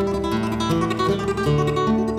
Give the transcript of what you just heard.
えっ?